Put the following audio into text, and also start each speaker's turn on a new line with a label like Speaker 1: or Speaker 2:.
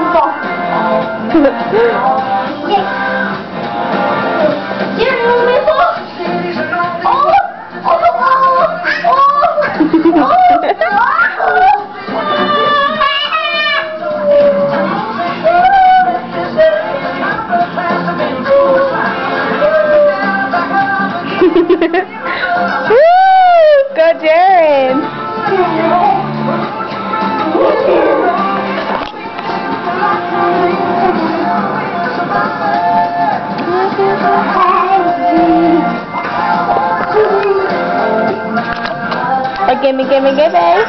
Speaker 1: 아, 안 봐. A
Speaker 2: gimme, gimme, gimme.